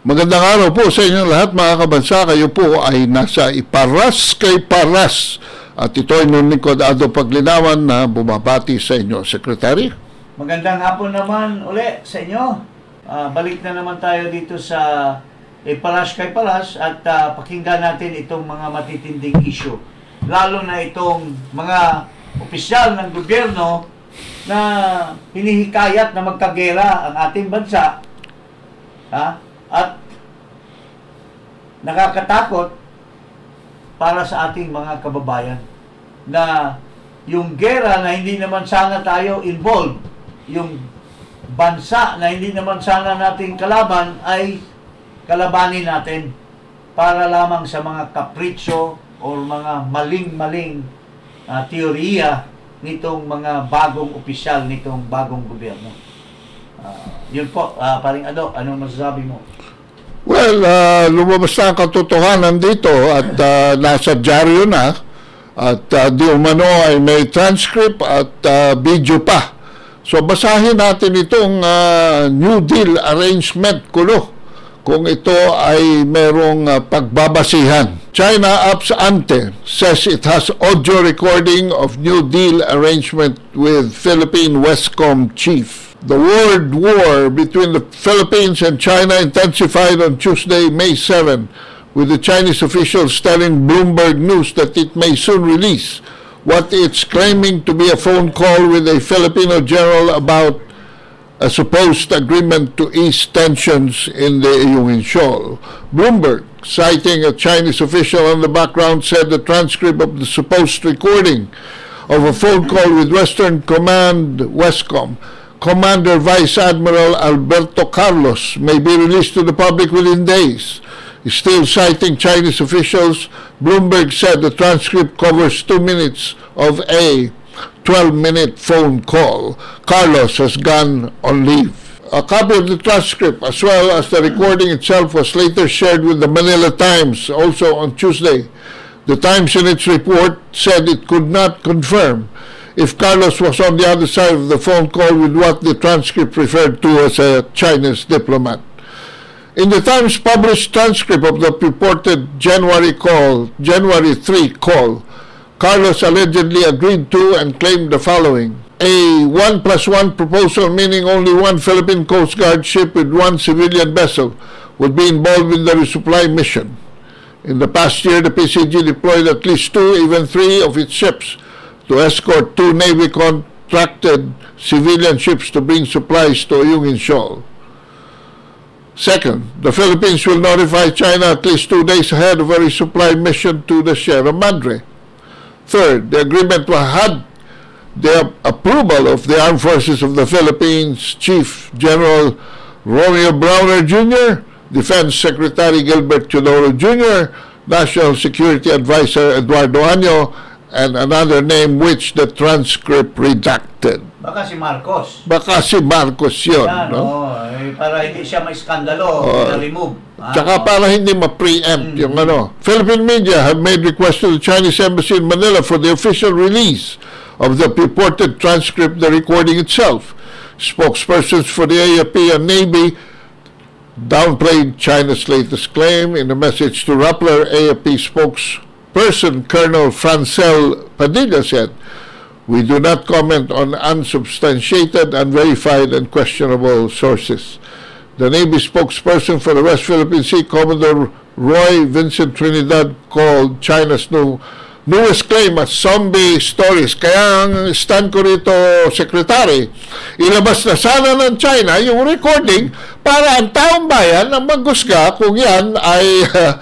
Magandang araw po sa inyong lahat mga kabansa. Kayo po ay nasa iparas kay paras. At ito ay nung likod Ado Paglinawan na bumabati sa inyo, Secretary. Magandang hapon naman uli sa inyo. Ah, balik na naman tayo dito sa Iparas kay Paras at ah, pakinggan natin itong mga matitinding issue. Lalo na itong mga opisyal ng gobyerno na hinihikayat na magkagera ang ating bansa. Ha? At nakakatakot para sa ating mga kababayan na yung gera na hindi naman sana tayo involved, yung bansa na hindi naman sana nating kalaban ay kalabanin natin para lamang sa mga kapritsyo o mga maling-maling uh, teorya nitong mga bagong opisyal nitong bagong gobyerno. Uh, yun po, uh, paring Ado, anong masasabi mo? Well, uh, lumabas na ang katotohanan dito at uh, nasa dyaryo na at uh, di umano ay may transcript at uh, video pa. So basahin natin itong uh, New Deal arrangement kulo kung ito ay merong uh, pagbabasihan. China ups ante says it has audio recording of New Deal arrangement with Philippine Westcom chief. The world war between the Philippines and China intensified on Tuesday, May 7, with the Chinese officials telling Bloomberg News that it may soon release what it's claiming to be a phone call with a Filipino general about a supposed agreement to ease tensions in the Ayungin Shoal. Bloomberg, citing a Chinese official on the background, said the transcript of the supposed recording of a phone call with Western Command Westcom Commander Vice Admiral Alberto Carlos may be released to the public within days. Still citing Chinese officials, Bloomberg said the transcript covers two minutes of a 12-minute phone call. Carlos has gone on leave. A copy of the transcript, as well as the recording itself, was later shared with the Manila Times, also on Tuesday. The Times, in its report, said it could not confirm if Carlos was on the other side of the phone call with what the transcript referred to as a Chinese diplomat. In the Times published transcript of the purported January call, January 3 call, Carlos allegedly agreed to and claimed the following. A 1 plus 1 proposal meaning only one Philippine Coast Guard ship with one civilian vessel would be involved in the resupply mission. In the past year, the PCG deployed at least two, even three of its ships to escort two Navy contracted civilian ships to bring supplies to Ayungin Shoal. Second, the Philippines will notify China at least two days ahead of a resupply mission to the Sierra Madre. Third, the agreement will had the approval of the Armed Forces of the Philippines Chief General Romeo Browner Jr., Defense Secretary Gilbert Chodoro Jr., National Security Advisor Eduardo Año, and another name which the transcript redacted. Baka si Marcos. Baka si Marcos yun. Yan, no? oh, eh, para hindi siya ma-skandalo, Oh. na-remove. Ah, Tsaka oh. para hindi ma-preempt yung ano. Philippine media have made requests to the Chinese embassy in Manila for the official release of the purported transcript, the recording itself. Spokespersons for the AFP and Navy downplayed China's latest claim in a message to Rappler AFP spokesperson Colonel Francel Padilla said, We do not comment on unsubstantiated, unverified, and questionable sources. The Navy spokesperson for the West Philippine Sea, Commodore Roy Vincent Trinidad, called China's new newest claim as zombie stories. Kaya ang stand ko rito, Secretary, ilabas na sana ng China yung recording para ang taong bayan ang maghusga kung yan ay uh,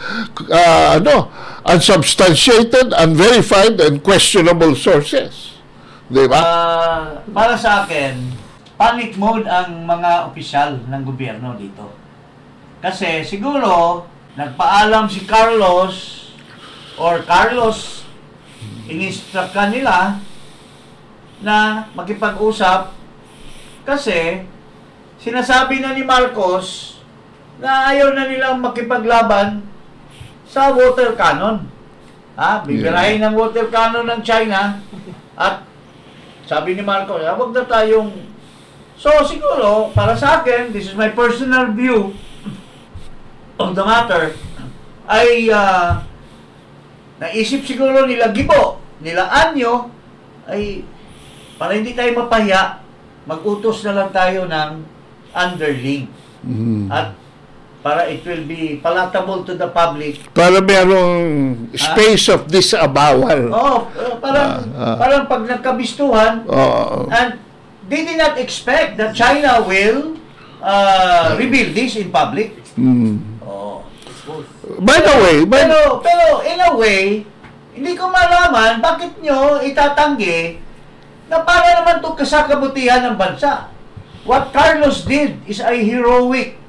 ano, unsubstantiated, unverified, and questionable sources. Di ba? Ah, para sa akin, panic mode ang mga opisyal ng gobyerno dito. Kasi siguro, nagpaalam si Carlos or Carlos, in-instruct ka nila na makipag-usap kasi sinasabi na ni Marcos na ayaw na nilang makipaglaban sa water cannon. Ha? Bibirahin ng water cannon ng China at sabi ni Marcos, ah, wag na tayong... So, siguro, para sa akin, this is my personal view, of the matter ay ah, naisip siguro nila Gibo, nila Anyo ay para hindi tayo mapahiya, mag-utos na lang tayo ng underling. Mhm. At para it will be palatable to the public. Para merong space of disavowal. Oh, uh, parang Ah, ah. parang pag nagkabistuhan Oo. and they did not expect that China will uh, reveal this in public. Mm. Oh. By the way, by, Pero, pero in a way, hindi ko malaman bakit nyo itatanggi na para naman to kasakabutihan ng bansa. What Carlos did is a heroic.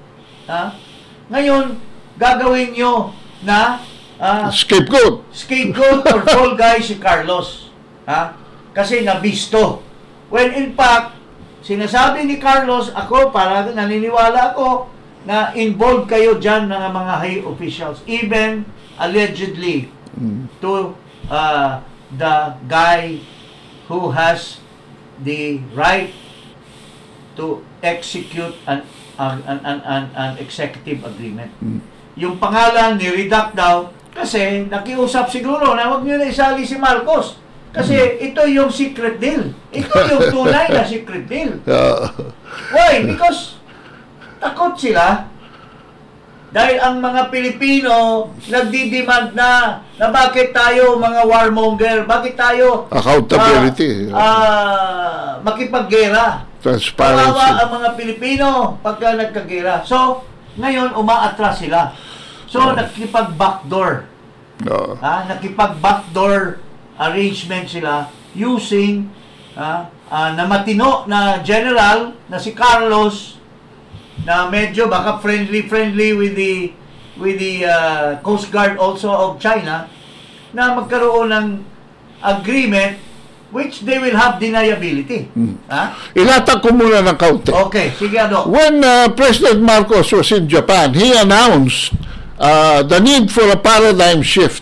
Ha? Ngayon, gagawin nyo na ah, scapegoat. scapegoat or fall guy si Carlos. Ha? Kasi nabisto. When in fact, sinasabi ni Carlos, ako, para naniniwala ako, na involved kayo dyan ng mga high officials. Even allegedly to uh, the guy who has the right to execute an an, an, an, an, an executive agreement. Yung pangalan ni redact daw kasi nakiusap siguro na wag niyo na isali si Marcos. Kasi ito yung secret deal. Ito yung tunay na secret deal. Uh, Why? Because takot sila. Dahil ang mga Pilipino nagdi-demand na na bakit tayo mga warmonger, bakit tayo Accountability. ah, ah, makipaggera. Kawawa transparency. ang mga Pilipino pagka nagkagera. So, ngayon umaatras sila. So, nakipag-backdoor. Oo. Ha? Nakipag-backdoor arrangement sila using ha, ah, na matino na general na si Carlos na medyo baka friendly friendly with the with the ah, Coast Guard also of China na magkaroon ng agreement which they will have deniability. Ha? Ilatag ko muna ng kaunti. Okay, sige ano. When uh, President Marcos was in Japan, he announced uh, the need for a paradigm shift.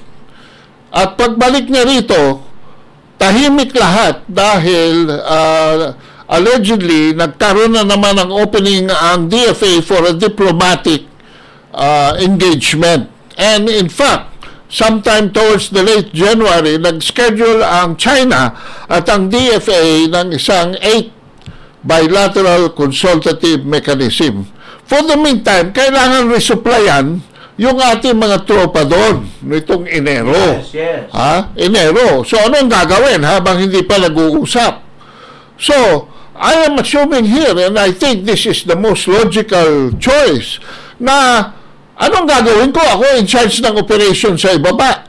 At pagbalik niya rito, tahimik lahat dahil uh, allegedly nagkaroon na naman ng opening ang DFA for a diplomatic uh, engagement. And in fact, sometime towards the late January, nag-schedule ang China at ang DFA ng isang 8 bilateral consultative mechanism. For the meantime, kailangan resupplyan yung ating mga tropa doon nitong Enero. Yes, yes. Ha? Enero. So, anong gagawin habang hindi pa nag-uusap? So, I am assuming here, and I think this is the most logical choice, na anong gagawin ko? Ako in charge ng operation sa ibaba.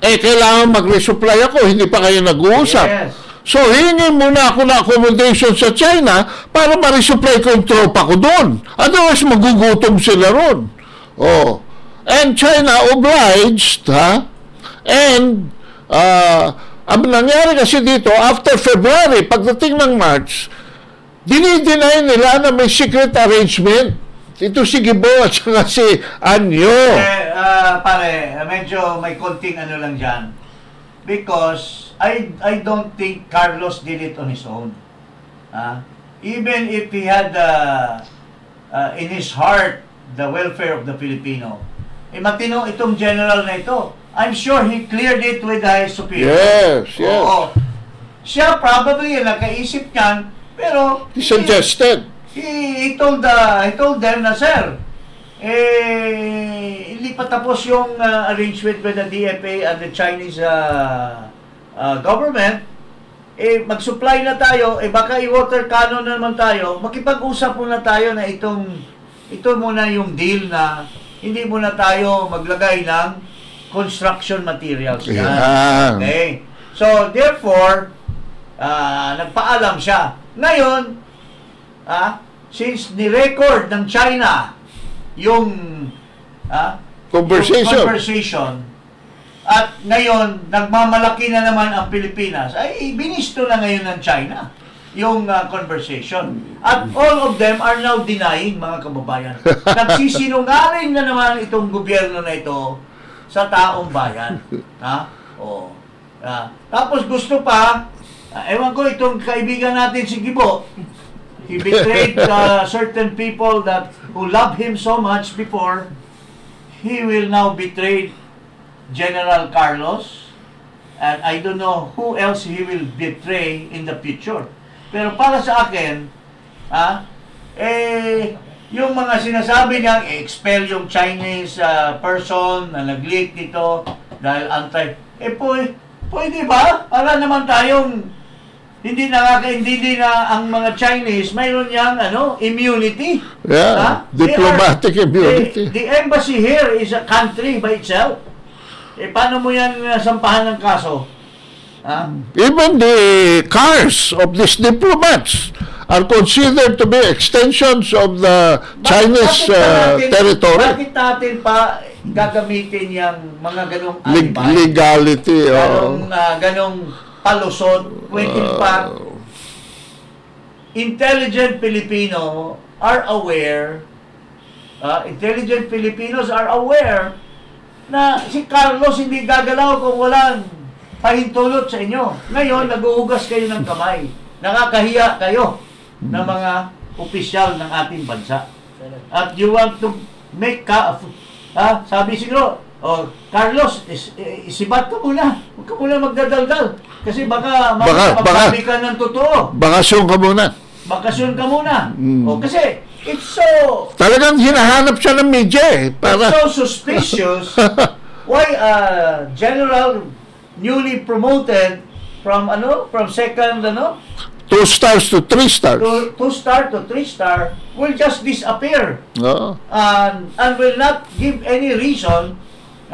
Eh, kailangan mag-resupply ako, hindi pa kayo nag-uusap. Yes. So, hingin muna ako na accommodation sa China para ma-resupply ko yung tropa ko doon. Otherwise, magugutom sila ron. Oh. And China obliged, ha? And, uh, ang nangyari kasi dito, after February, pagdating ng March, dinideny nila na may secret arrangement. Ito si Gibo at saka si Anyo. Eh, ah, pare, medyo may konting ano lang dyan. Because I I don't think Carlos did it on his own. Ah, even if he had uh, uh, in his heart the welfare of the Filipino, eh matino itong general na ito. I'm sure he cleared it with his superior. Yes, yes. Oo. Siya probably nakaisip niyan, pero He suggested. He, he told the he told them na sir eh hindi pa tapos yung uh, arrangement with the DFA and the Chinese uh, uh, government eh mag-supply na tayo eh baka i-water cannon na naman tayo makipag-usap muna tayo na itong ito muna yung deal na hindi muna tayo maglagay ng construction materials yan. Yan. Okay. So, therefore, ah, nagpaalam siya. Ngayon, ah, since ni-record ng China yung ah, Conversation. yung conversation at ngayon, nagmamalaki na naman ang Pilipinas, ay binisto na ngayon ng China yung ah, conversation. At all of them are now denying, mga kababayan. Nagsisinungaling na naman itong gobyerno na ito sa taong bayan. Ha? Oo. Ah, tapos gusto pa, ah, ewan ko itong kaibigan natin si Gibo, he betrayed uh, certain people that who love him so much before he will now betray General Carlos and I don't know who else he will betray in the future. Pero para sa akin, ah, eh, yung mga sinasabi niyang expel yung Chinese ah, person na nag-leak dito dahil anti, eh po, pwede ba? Para naman tayong hindi nakakaintindi na ang mga Chinese mayroon yang ano immunity. Yeah, Ha? diplomatic They are- immunity. The, the embassy here is a country by itself. Eh, paano mo yan uh, sampahan ng kaso? Ha? Even the cars of these diplomats are considered to be extensions of the Chinese Bakit uh, natin- territory. Bakit natin pa gagamitin yung mga ganong Leg- alibay? legality. oh. Ganong, ah, ganong palusot when in fact intelligent Filipino are aware ah, intelligent Filipinos are aware na si Carlos hindi gagalaw kung walang pahintulot sa inyo. Ngayon, naguhugas kayo ng kamay. Nakakahiya kayo ng mga opisyal ng ating bansa. At you want to make ka, ha? sabi siguro, oh, Carlos, is, eh, isibat ka muna. Huwag ka muna magdadaldal. Kasi baka, Baka- baka, ka ng totoo. Bakasyon ka muna. Bakasyon ka muna. Mm. O, kasi, it's so, Talagang hinahanap siya ng media eh. it's Para, so suspicious why a general newly promoted from ano from second ano two stars to three stars. to two star to three star will just disappear Oo. and and will not give any reason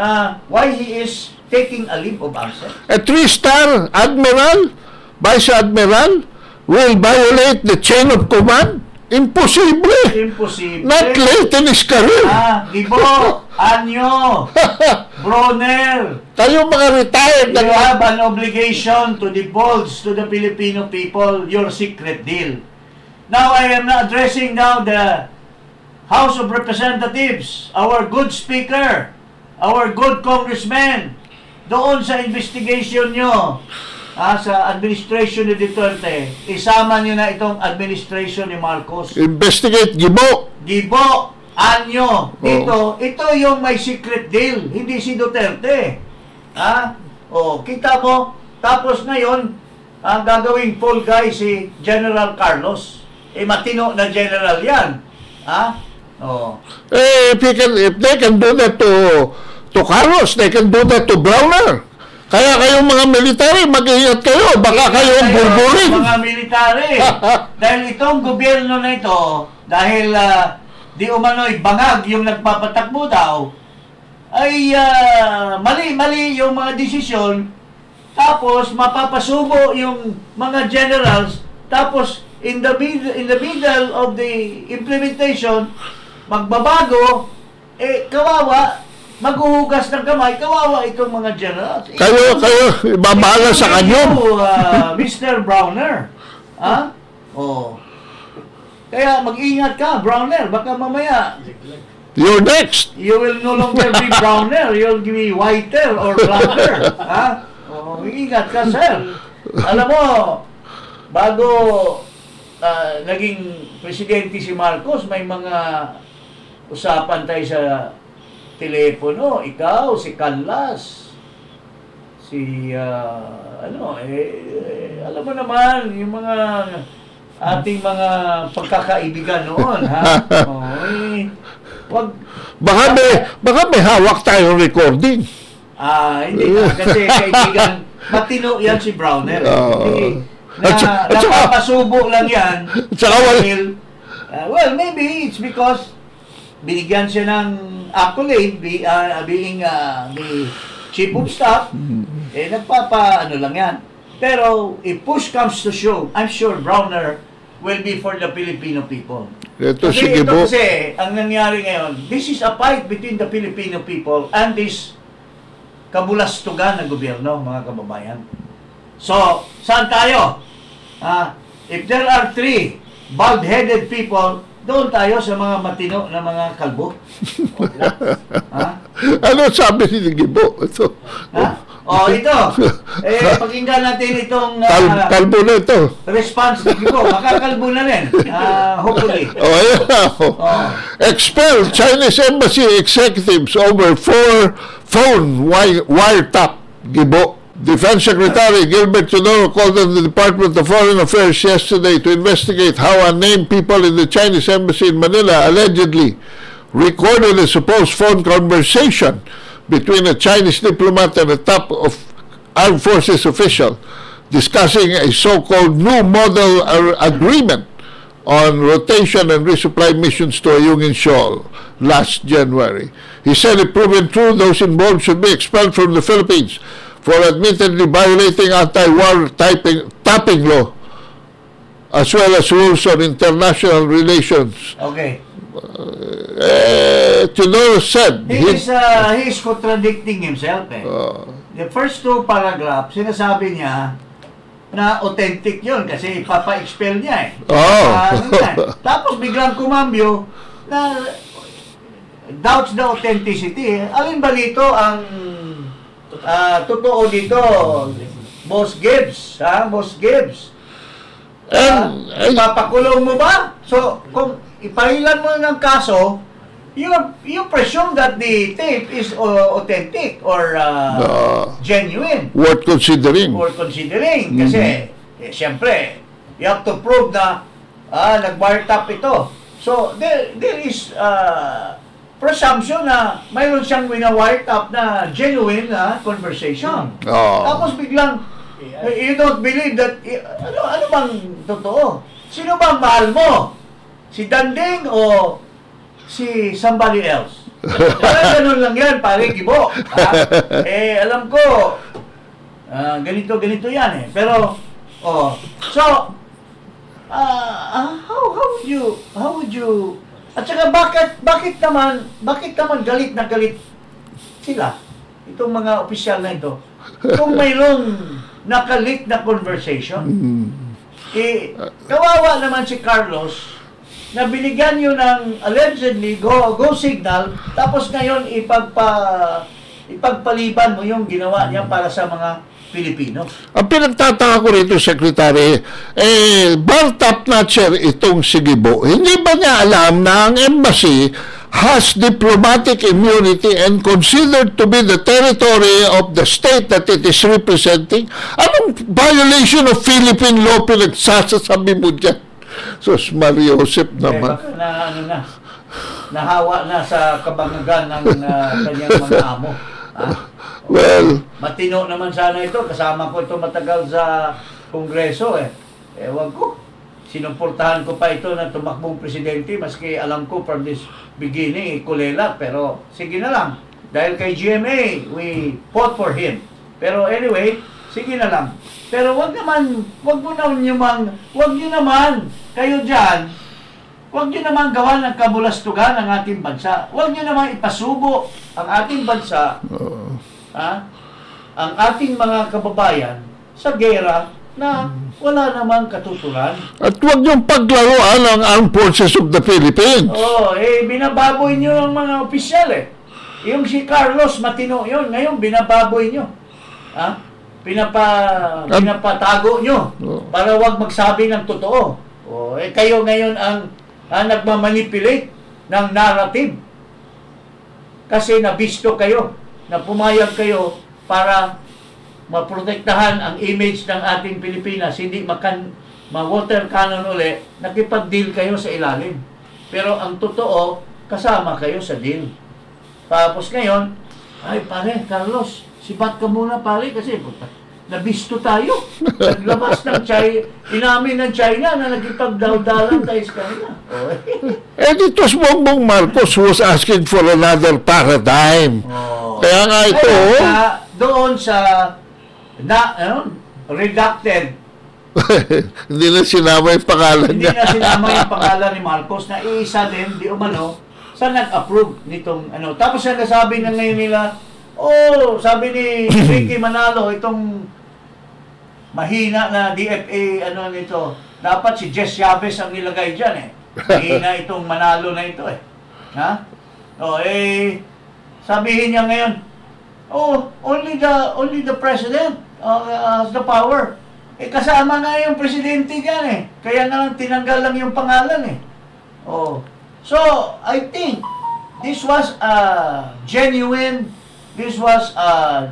uh, why he is taking a leave of absence. A three-star admiral, vice admiral, will violate the chain of command? Imposible. Imposible. Not late in his career. Ah, Gibo, Anyo, Bronner, Kayo mga retired you have an obligation to divulge to the Filipino people your secret deal. Now I am addressing now the House of Representatives, our good speaker, our good congressman, doon sa investigation nyo, ah, sa administration ni Duterte, isama nyo na itong administration ni Marcos. investigate Gibo. Gibo, Anyo, dito, ito yung may secret deal, hindi si Duterte. Ha? O, kita mo, tapos ngayon, ang gagawing full guy si General Carlos. Eh, matino na general yan. Ha? O. Eh, if, he can, if they can do that to to Carlos, they can do that to Browner. Kaya kayong mga military, mag-ingat kayo. Baka kayong Tayo, burburin. Mga military. dahil itong gobyerno na ito, dahil ah, di umano'y bangag yung nagpapatakbo daw, ay ah, mali-mali yung mga desisyon, tapos mapapasubo yung mga generals, tapos in the middle, in the middle of the implementation, magbabago, eh kawawa, maghuhugas ng kamay, kawawa itong mga generals. Kayo, kayo, ibabala sa kanyo. Uh, Mr. Browner. Ha? Oh. Kaya mag-ingat ka, Browner. Baka mamaya, You're next. you will no longer be Browner. You'll be whiter or blacker. ha? Oh, ingat ka, sir. Alam mo, bago uh, naging presidente si Marcos, may mga usapan tayo sa telepono. Ikaw, si Canlas, si ah, ano eh, eh, alam mo naman yung mga ating mga pagkakaibigan noon ha oh, eh, wag Baka may, baka may hawak tayong recording. ah hindi na kasi kaibigan matino yan si Browner Oo. hindi na sa- at saka- napapasubo lang yan At saka wal- dahil ah, well maybe it's because binigyan siya ng accolade be, ah, being ah, the chief of staff eh nagpapa ano lang yan pero if push comes to shove I'm sure Browner will be for the Filipino people Ito kasi si ito Gibo. kasi, ang nangyari ngayon, this is a fight between the Filipino people and this kabulastugan ng gobyerno, mga kababayan. So, saan tayo? Ah, if there are three bald-headed people, doon tayo sa mga matino na mga kalbo. Diba? ha? Ano sabi ni Gibo? Ito. Ha? Oh, ito. Eh, pakinggan natin itong uh, Kal- kalbo na ito. response ni Gibo. Makakalbo na rin. Ah, hopefully. Oh, na. Oh. Expel Chinese embassy executives over four phone wi- wiretap. Gibo. Defense Secretary Gilbert Chodoro called on the Department of Foreign Affairs yesterday to investigate how unnamed people in the Chinese embassy in Manila allegedly recorded a supposed phone conversation between a Chinese diplomat and a top of armed forces official discussing a so-called new model agreement on rotation and resupply missions to Ayungin Shoal last January. He said if proven true, those involved should be expelled from the Philippines for admittedly violating anti-war typing, tapping law as well as rules on international relations. Okay. Eh, Tudor said He is, uh, he is contradicting himself eh. uh, The first two paragraph, sinasabi niya na authentic yun kasi papa-expel niya eh. Oh. Yan. Tapos biglang kumambyo na doubts the authenticity. Alin ba dito ang ah, totoo dito? Boss Gibbs, ha? Boss Gibbs. And, eh, ipapakulong mo ba? So, kung ipahilan mo ng kaso, you you presume that the tape is uh, authentic or uh, uh, genuine worth considering. or considering. Kasi, eh, siyempre, you have to prove na ah, nag-wiretap ito. So, there, there is uh, presumption na mayroon siyang wina-wiretap na genuine na conversation. Oh. Tapos biglang, eh, you don't believe that, ano, ano bang totoo? Sino bang mahal mo? Si Danding o si somebody else? Kaya ganun lang yan, pare Gibo. Ha? Eh, alam ko, ah, ganito, ganito yan eh. Pero, oh, so, ah, how, how would you, how would you, at saka bakit, bakit naman, bakit naman galit na galit sila, itong mga opisyal na ito, kung mayroong nakalit na conversation, Mm. eh, kawawa naman si Carlos na binigyan nyo ng allegedly go, go signal, tapos ngayon ipagpa, ipagpaliban mo yung ginawa niya para sa mga Pilipino. Ang pinagtataka ko rito, Secretary, eh, bar top notcher itong si Gibo. Hindi ba niya alam na ang embassy has diplomatic immunity and considered to be the territory of the state that it is representing? Anong violation of Philippine law pinagsasasabi mo dyan? Sus, Mario Josep Eh, naman. baka na, ano na, nahawa na sa kabangagan ng ah, kanyang mga amo. Ha? Well, Matino naman sana ito. Kasama ko ito matagal sa Kongreso eh. Ewan ko. Sinuportahan ko pa ito na tumakbong presidente maski alam ko from this beginning, kulela. Pero sige na lang. Dahil kay GMA, we fought for him. Pero anyway, sige na lang. Pero wag naman, wag mo na nyo mang, wag nyo naman, kayo dyan, Huwag nyo naman gawa ng kabulastugan ang ating bansa. Huwag nyo naman ipasubo ang ating bansa, ha? ang ating mga kababayan sa gera na wala namang katuturan. at huwag niyong paglaruan ang Armed Forces of the Philippines. Oo, eh, binababoy nyo ang mga opisyal eh. Yung si Carlos Matino yun, ngayon binababoy nyo. Ha? Pinapa, At- pinapatago nyo Oo. para wag magsabi ng totoo. O, eh, kayo ngayon ang, ang nagmamanipulate ng narrative. Kasi nabisto kayo, na pumayag kayo para maprotektahan ang image ng ating Pilipinas, hindi makan ma-water cannon uli, nakipag-deal kayo sa ilalim. Pero ang totoo, kasama kayo sa deal. Tapos ngayon, ay pare, Carlos, sibat ka muna pare kasi nabisto tayo. Naglabas ng China, inamin ng China na nagipagdaldalan tayo sa kanila. Oh, And it was Bongbong Marcos who was asking for another paradigm. oh. Kaya nga ito, Kaya nga, doon sa na, ano, redacted hindi na sinama yung pangalan Hindi niya. na sinama yung pangalan ni Marcos na iisa din, di umano, sa nag-approve nitong ano. Tapos siya nasabi na ngayon nila, oh, sabi ni Ricky Manalo, itong mahina na DFA, ano nito, dapat si Jess Chavez ang nilagay dyan eh. Mahina itong Manalo na ito eh. Ha? O eh, sabihin niya ngayon, Oh, only the only the president uh, has the power. Eh kasama nga yung presidente diyan eh. Kaya nga lang tinanggal lang yung pangalan eh. Oh. So, I think this was a genuine this was a,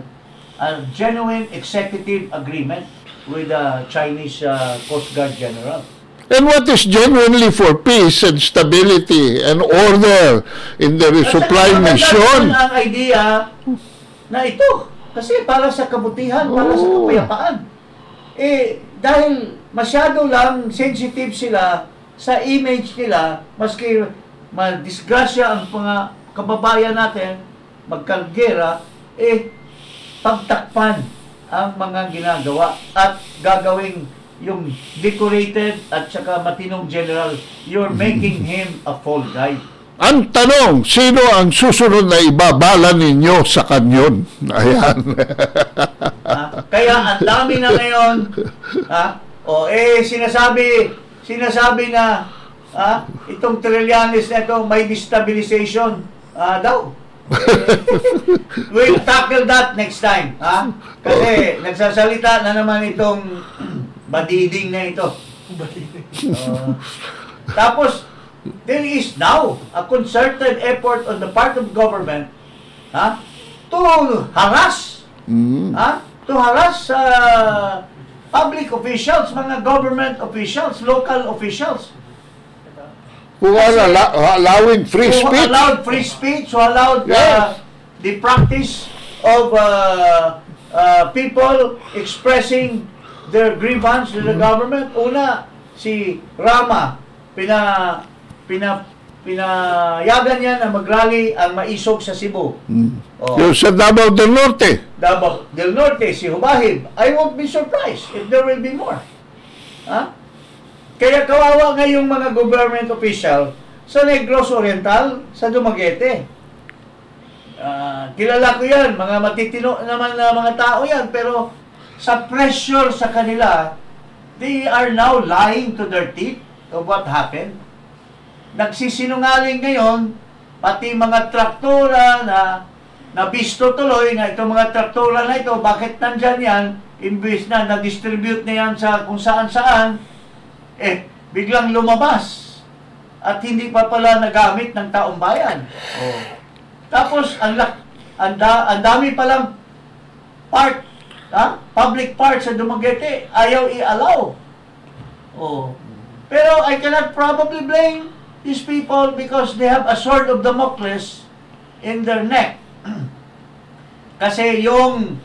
a genuine executive agreement with the Chinese uh, Coast Guard General. And what is genuinely for peace and stability and order in the resupply mission? ang idea na ito. Kasi para sa kabutihan, para sa Oo. kapayapaan. Eh, dahil masyado lang sensitive sila sa image nila, maski madisgrasya ang mga kababayan natin, magkalgera, eh, pagtakpan ang mga ginagawa at gagawing yung decorated at saka matinong general, you're making him a fall guy. Ang tanong, sino ang susunod na ibabala ninyo sa kanyon? Ayan. Ha? Kaya ang dami na ngayon, ha? O eh sinasabi, sinasabi na ha? itong Trillanes na ito may destabilization ah, daw. we'll tackle that next time, ha? Kasi nagsasalita na naman itong badiding na ito. Uh, tapos there is now a concerted effort on the part of government ha, to harass Mm. ha? To harass uh, public officials, mga government officials, local officials. Who are allo- allowing free Who speech? allowed free speech, who allowed uh, Yes. the practice of uh, uh, people expressing their grievance to the government. Una, si Rama, pina, pina, pinayagan niya na magrally ang maisog sa Cebu. Mm. Oh. Sa Davao del Norte. Davao del Norte, si Hubahib, I won't be surprised if there will be more. Ha? Kaya kawawa nga yung mga government official sa Negros Oriental, sa Dumaguete. Ah, kilala ko yan, mga matitino naman na mga tao yan, pero sa pressure sa kanila, they are now lying to their teeth of what happened. Nagsisinungaling ngayon, pati mga traktora na nabisto tuloy na itong mga traktora na ito, bakit nandyan yan, imbes na na-distribute na yan sa kung saan-saan, eh, biglang lumabas. At hindi pa pala nagamit ng taong bayan. Oh. Tapos, ang, ang, da- ang dami palang part, ha? public part sa Dumaguete, ayaw i-allow. Oh. Pero I cannot probably blame these people because they have a sword of Damocles in their neck. Kasi yung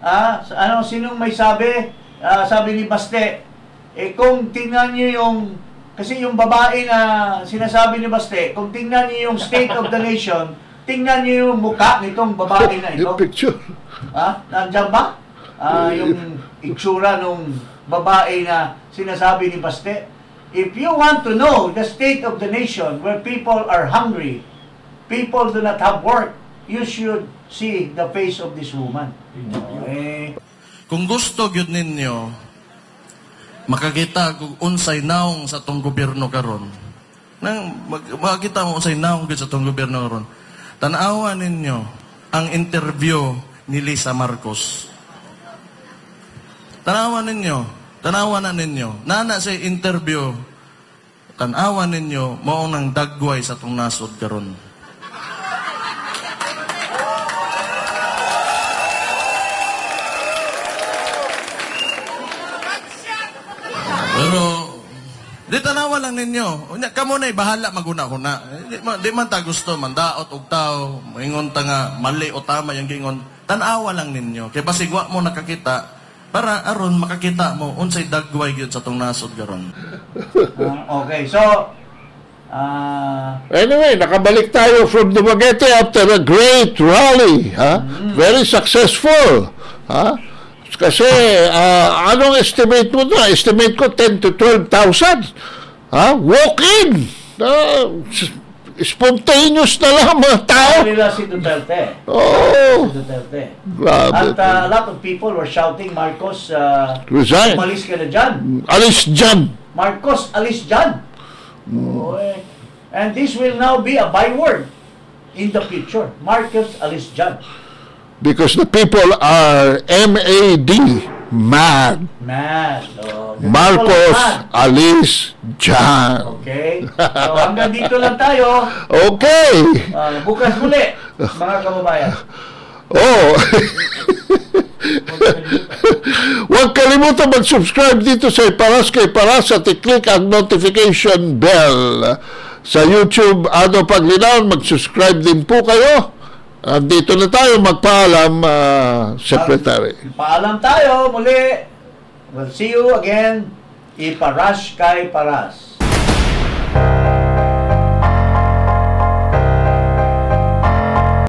ah, ano sinong may sabi, Ah, sabi ni Baste, eh kung tingnan niyo yung kasi yung babae na sinasabi ni Baste, kung tingnan niyo yung state of the nation, tingnan niyo yung mukha nitong babae na ito. Yung picture. Ha? Nandiyan ba? Ah, yung itsura nung babae na sinasabi ni Baste. If you want to know the state of the nation where people are hungry, people do not have work, you should see the face of this woman. Eh, Kung gusto gyud ninyo makakita kung unsay naong sa tong gobyerno karon. Nang mag- makakita mo unsay naong sa tong gobyerno karon. Tan-awa ninyo ang interview ni Lisa Marcos. Tanawa ninyo, tanawa na ninyo. Nana sa interview, tanawa ninyo mao nang dagway sa tong nasod karon. Pero, di tanawa lang ninyo. Kamo na bahala maguna-huna. Di, man- di man ta gusto, mandaot og tao, maingon ta nga, mali o tama yung gingon. Tanawa lang ninyo. Kay basigwa mo nakakita, para aron makakita mo, unsay dagway gyud sa tong nasod garon. ah, okay, so, ah, Anyway, nakabalik tayo from Dumaguete after a great rally. Ha? Very successful. Ha? Kasi, ah, anong estimate mo na? Estimate ko 10 to 12,000. Ha? Walk-in. Ah, s- spontaneous na lang ang mga tao. nila si Duterte. Oh, Si Duterte. grabe. At uh, a lot of people were shouting, Marcos, uh, Resign. umalis ka na dyan. Alis dyan. Marcos, alis dyan. Eh. And this will now be a byword in the future. Marcos, alis dyan. Because the people are MAD, mad. Mad. Oh, Marcos. Alice, Jan. Okay? So hanggang dito lang tayo. Okay. Ah, bukas muli, mga kababayan. Oh. Huwag kalimutan mag-subscribe dito sa Iparas kay Paras at i-click ang notification bell. Sa YouTube, Ano Paglinaw, mag-subscribe din po kayo. At dito na tayo magpaalam, ah, Secretary. Paalam tayo muli. We'll see you again. Iparas kay Paras.